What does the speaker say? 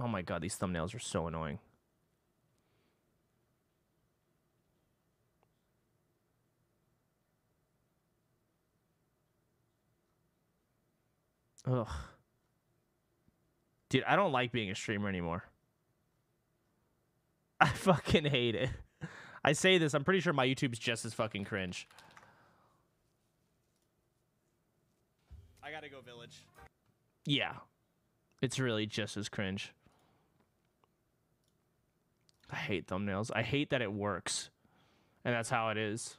Oh my god, these thumbnails are so annoying. Ugh. Dude, I don't like being a streamer anymore. I fucking hate it. I say this, I'm pretty sure my YouTube's just as fucking cringe. I gotta go village. Yeah. It's really just as cringe. I hate thumbnails. I hate that it works. And that's how it is.